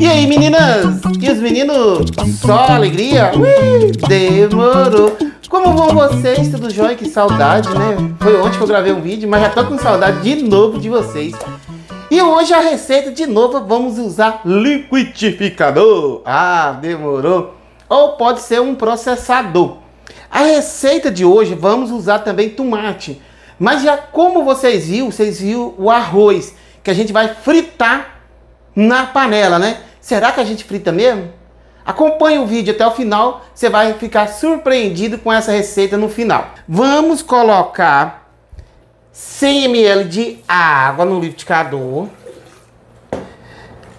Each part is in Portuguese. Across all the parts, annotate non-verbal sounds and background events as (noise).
E aí, meninas? E os meninos? Só alegria? Ui, demorou. Como vão vocês? Tudo jóia? Que saudade, né? Foi ontem que eu gravei um vídeo, mas já tô com saudade de novo de vocês. E hoje a receita, de novo, vamos usar liquidificador. Ah, demorou. Ou pode ser um processador. A receita de hoje, vamos usar também tomate. Mas já como vocês viram, vocês viram o arroz, que a gente vai fritar na panela, né? Será que a gente frita mesmo? Acompanhe o vídeo até o final, você vai ficar surpreendido com essa receita no final. Vamos colocar 100 ml de água no liquidificador.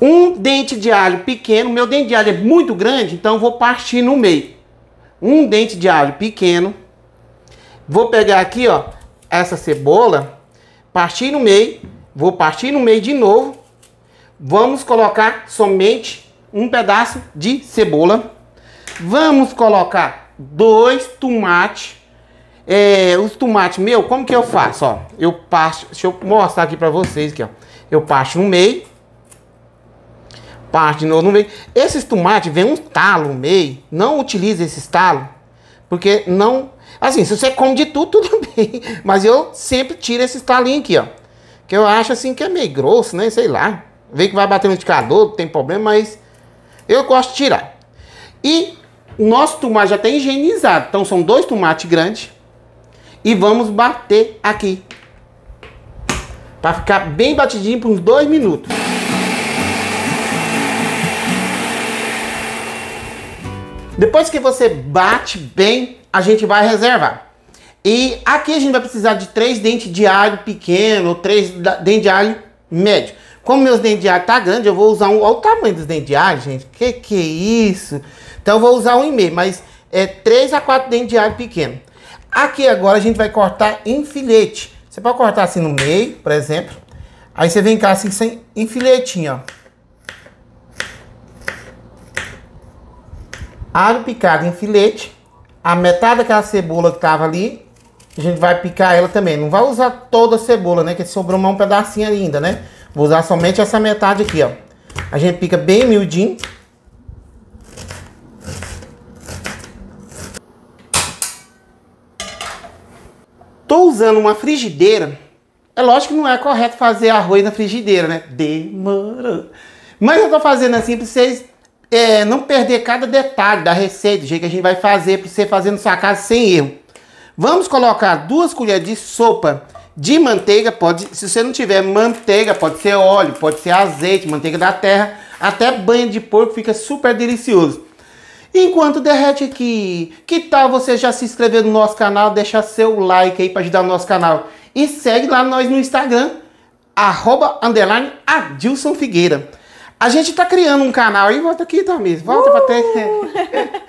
Um dente de alho pequeno, meu dente de alho é muito grande, então vou partir no meio. Um dente de alho pequeno. Vou pegar aqui, ó, essa cebola, partir no meio, vou partir no meio de novo Vamos colocar somente um pedaço de cebola. Vamos colocar dois tomates. É, os tomates meu, como que eu faço? Ó, eu passo, deixa eu mostrar aqui para vocês aqui, ó. Eu passo no meio. Passo de novo no meio. Esses tomates vem um talo no meio. Não utilize esse talo, porque não, assim, se você come de tudo, (laughs) tudo bem. Mas eu sempre tiro esses talinhos aqui, ó. Que eu acho assim que é meio grosso, né? Sei lá. Vê que vai bater no indicador, não tem problema, mas eu gosto de tirar. E o nosso tomate já está higienizado. Então são dois tomates grandes. E vamos bater aqui. Para ficar bem batidinho por uns dois minutos. Depois que você bate bem, a gente vai reservar. E aqui a gente vai precisar de três dentes de alho pequeno, três dentes de alho médio. Como meus dentes de alho tá grande, eu vou usar um. Olha o tamanho dos dentes de alho, gente. Que que é isso? Então eu vou usar um e meio, mas é 3 a 4 dentes de alho pequeno. Aqui agora a gente vai cortar em filete. Você pode cortar assim no meio, por exemplo. Aí você vem cá assim sem, em filetinho, ó. Alho picado em filete. A metade daquela cebola que tava ali, a gente vai picar ela também. Não vai usar toda a cebola, né? Que sobrou um pedacinho ainda, né? Vou usar somente essa metade aqui, ó. A gente pica bem miudinho. Tô usando uma frigideira. É lógico que não é correto fazer arroz na frigideira, né? Demorou. Mas eu tô fazendo assim pra vocês é, não perder cada detalhe da receita, do jeito que a gente vai fazer pra você fazer na sua casa sem erro. Vamos colocar duas colheres de sopa de manteiga, pode, se você não tiver manteiga, pode ser óleo, pode ser azeite, manteiga da terra, até banho de porco fica super delicioso. Enquanto derrete aqui, que tal você já se inscrever no nosso canal, deixar seu like aí para ajudar o nosso canal e segue lá nós no Instagram, arroba, underline, Adilson Figueira. A gente tá criando um canal aí, volta aqui, Tamires, volta uh! para (laughs) ter...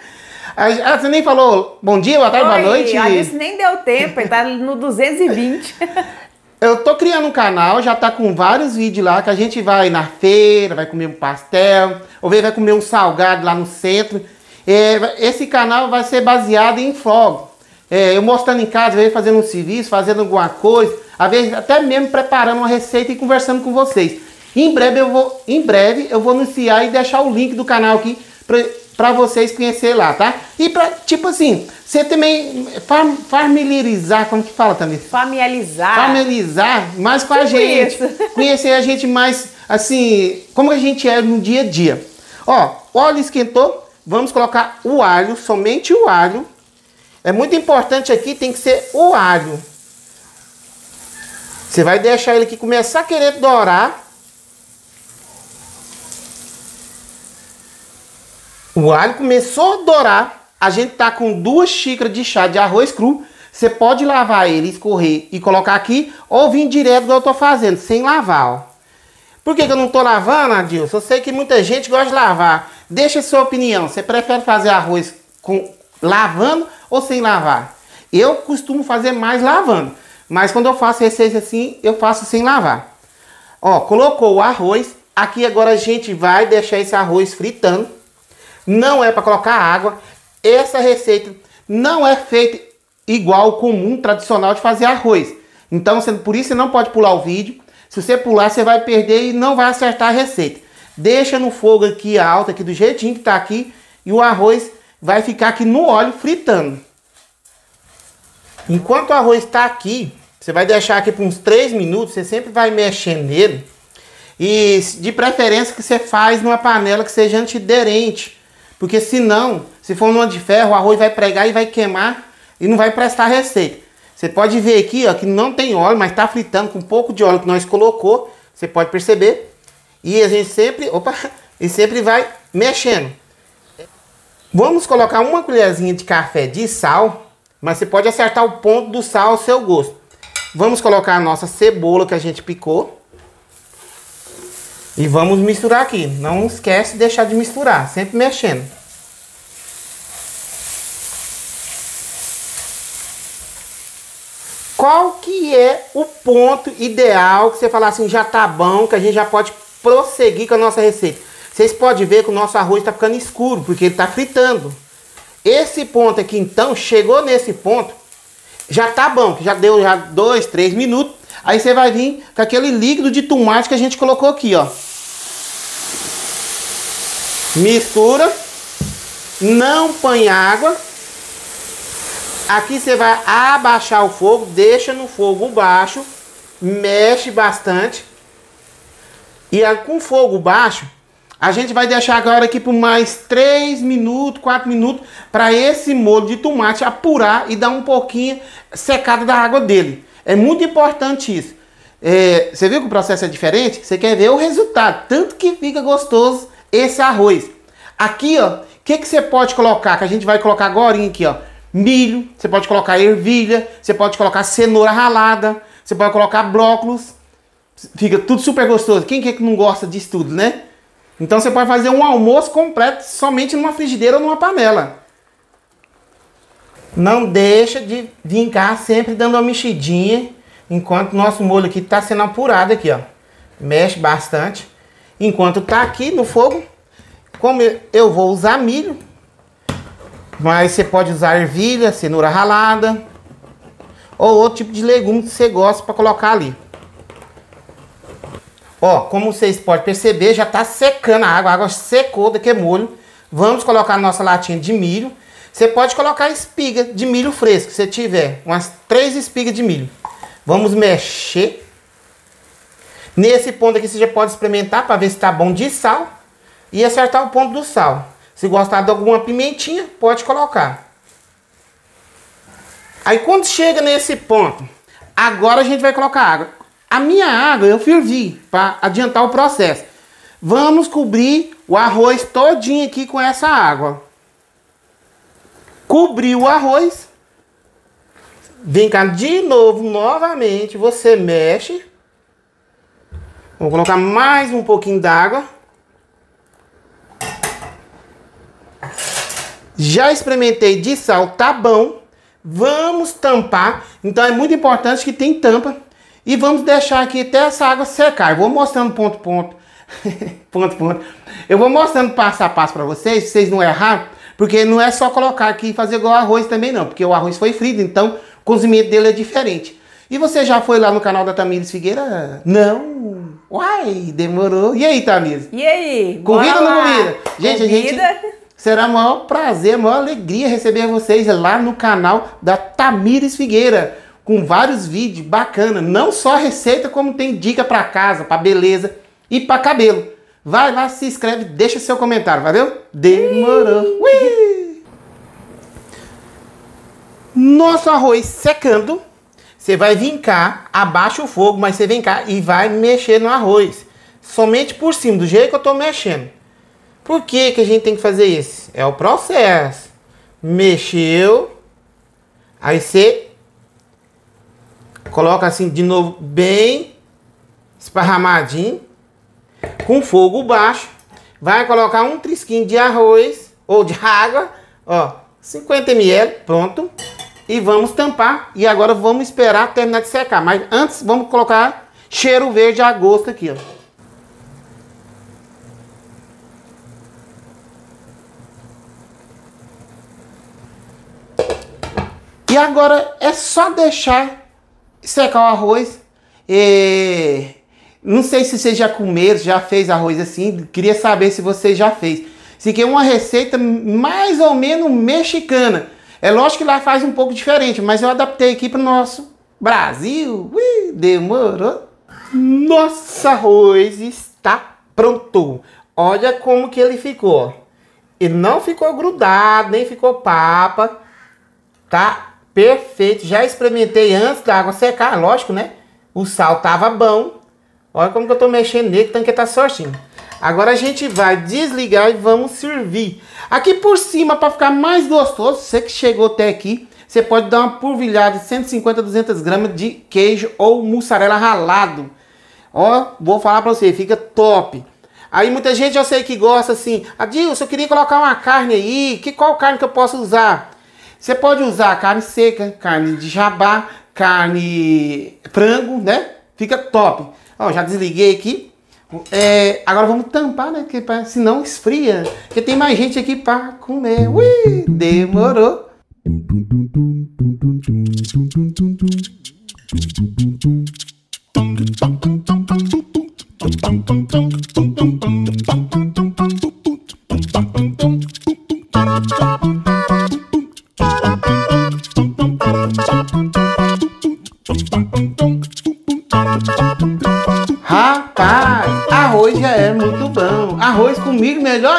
Ah, você nem falou bom dia, boa tarde, Oi, boa noite. A Alice nem deu tempo, ele tá no 220. (laughs) Eu tô criando um canal, já tá com vários vídeos lá, que a gente vai na feira, vai comer um pastel, ou vai comer um salgado lá no centro. É, esse canal vai ser baseado em vlog. É, eu mostrando em casa, às vezes fazendo um serviço, fazendo alguma coisa, às vezes até mesmo preparando uma receita e conversando com vocês. Em breve eu vou, em breve eu vou anunciar e deixar o link do canal aqui para vocês conhecer lá, tá? E para tipo assim, você também fam, familiarizar, como que fala também? Familiarizar. Familiarizar mais com a gente. Isso. (laughs) Conhecer a gente mais assim, como a gente é no dia a dia. Ó, o óleo esquentou, vamos colocar o alho, somente o alho. É muito importante aqui, tem que ser o alho. Você vai deixar ele aqui começar a querer dourar. O alho começou a dourar. A gente tá com duas xícaras de chá de arroz cru. Você pode lavar ele, escorrer e colocar aqui, ou vir direto que eu tô fazendo, sem lavar, ó. Por que, que eu não tô lavando, Adilson? Eu sei que muita gente gosta de lavar. Deixa a sua opinião. Você prefere fazer arroz com lavando ou sem lavar? Eu costumo fazer mais lavando. Mas quando eu faço receita assim, eu faço sem lavar. Ó, colocou o arroz. Aqui agora a gente vai deixar esse arroz fritando não é para colocar água. Essa receita não é feita igual o comum, tradicional de fazer arroz. Então, por isso você não pode pular o vídeo. Se você pular, você vai perder e não vai acertar a receita. deixa no fogo aqui alto, aqui do jeitinho que tá aqui, e o arroz vai ficar aqui no óleo fritando. Enquanto o arroz está aqui, você vai deixar aqui por uns 3 minutos, você sempre vai mexendo nele. E de preferência que você faz numa panela que seja antiderente. Porque senão, se for numa de ferro, o arroz vai pregar e vai queimar e não vai prestar receita. Você pode ver aqui ó, que não tem óleo, mas está fritando com um pouco de óleo que nós colocou. Você pode perceber. E a gente sempre, opa, e sempre vai mexendo. Vamos colocar uma colherzinha de café de sal, mas você pode acertar o ponto do sal ao seu gosto. Vamos colocar a nossa cebola que a gente picou. E vamos misturar aqui. Não esquece de deixar de misturar, sempre mexendo. Qual que é o ponto ideal que você falar assim, já tá bom, que a gente já pode prosseguir com a nossa receita? Vocês podem ver que o nosso arroz está ficando escuro, porque ele está fritando. Esse ponto aqui, então, chegou nesse ponto, já tá bom, que já deu já dois, três minutos. Aí você vai vir com aquele líquido de tomate que a gente colocou aqui, ó. Mistura. Não põe água. Aqui você vai abaixar o fogo, deixa no fogo baixo, mexe bastante. E com fogo baixo, a gente vai deixar agora aqui por mais 3 minutos, 4 minutos, para esse molho de tomate apurar e dar um pouquinho secado da água dele. É muito importante isso. É, você viu que o processo é diferente? Você quer ver o resultado, tanto que fica gostoso esse arroz. Aqui, ó, o que, que você pode colocar? Que a gente vai colocar agora aqui, ó. Milho, você pode colocar ervilha, você pode colocar cenoura ralada, você pode colocar brócolis. Fica tudo super gostoso. Quem que, é não gosta disso tudo, né? Então você pode fazer um almoço completo somente numa frigideira ou numa panela. Não deixa de vincar sempre dando uma mexidinha enquanto nosso molho aqui está sendo apurado aqui, ó. Mexe bastante. Enquanto tá aqui no fogo, como eu vou usar milho, mas você pode usar ervilha, cenoura ralada ou outro tipo de legume que você gosta para colocar ali. Ó, como vocês podem perceber, já está secando a água, a água secou daquele molho. Vamos colocar nossa latinha de milho. Você pode colocar espiga de milho fresco, se tiver. Umas três espigas de milho. Vamos mexer. Nesse ponto aqui você já pode experimentar para ver se está bom de sal. E acertar o ponto do sal. Se gostar de alguma pimentinha, pode colocar. Aí quando chega nesse ponto, agora a gente vai colocar água. A minha água eu fervi para adiantar o processo. Vamos cobrir o arroz todinho aqui com essa água. Cobrir o arroz. Vem cá de novo, novamente, você mexe. Vou colocar mais um pouquinho d'água. Já experimentei de sal, tá bom. Vamos tampar. Então é muito importante que tem tampa e vamos deixar aqui até essa água secar. Eu vou mostrando ponto ponto. (laughs) ponto ponto. Eu vou mostrando passo a passo para vocês, vocês não errar, porque não é só colocar aqui e fazer igual arroz também não, porque o arroz foi frito, então o cozimento dele é diferente. E você já foi lá no canal da Tamires Figueira? Não. Uai, demorou. E aí, Tamires? E aí? Convida ou não convida? Gente, convida. a gente será o maior prazer, a maior alegria receber vocês lá no canal da Tamires Figueira com vários vídeos bacana, não só receita, como tem dica para casa, para beleza e para cabelo. Vai lá, se inscreve, deixa seu comentário, valeu? Demorou. Ui. Nosso arroz secando, você vai vir cá, abaixa o fogo, mas você vem cá e vai mexer no arroz. Somente por cima, do jeito que eu estou mexendo. Por que, que a gente tem que fazer isso? É o processo. Mexeu, aí você Coloca assim de novo bem esparramadinho, com fogo baixo. Vai colocar um trisquinho de arroz ou de água, ó, 50 ml, pronto. E vamos tampar. E agora vamos esperar terminar de secar. Mas antes vamos colocar cheiro verde a gosto aqui, ó. E agora é só deixar secar o arroz. E Não sei se vocês já comeram, já fez arroz assim. Queria saber se você já fez. Isso aqui é uma receita mais ou menos mexicana. É lógico que lá faz um pouco diferente, mas eu adaptei aqui para o nosso Brasil. Ui, demorou. Nosso arroz está pronto. Olha como que ele ficou. Ele não ficou grudado, nem ficou papa. Tá perfeito. Já experimentei antes da água secar, lógico, né? O sal tava bom. Olha como que eu tô mexendo nele, que tanque tá certinho. Agora a gente vai desligar e vamos servir. Aqui por cima, para ficar mais gostoso, você que chegou até aqui, você pode dar uma polvilhada de 150 a 200 gramas de queijo ou mussarela ralado. Ó, vou falar para você, fica top. Aí muita gente eu sei que gosta assim, Adilson, eu queria colocar uma carne aí, que qual carne que eu posso usar? Você pode usar carne seca, carne de jabá, carne frango, né? Fica top. Ó, já desliguei aqui. É, agora vamos tampar, né? Porque pra, senão esfria. Porque tem mais gente aqui para comer. Ui, demorou.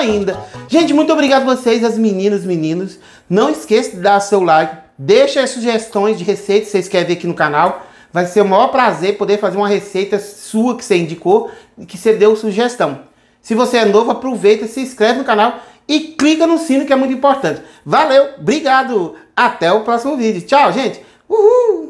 Ainda. Gente, muito obrigado vocês, as meninas, meninos. Não esqueça de dar seu like. Deixa as sugestões de receitas que vocês querem ver aqui no canal. Vai ser o maior prazer poder fazer uma receita sua que você indicou e que você deu sugestão. Se você é novo, aproveita, se inscreve no canal e clica no sino que é muito importante. Valeu, obrigado, até o próximo vídeo. Tchau, gente. Uhul!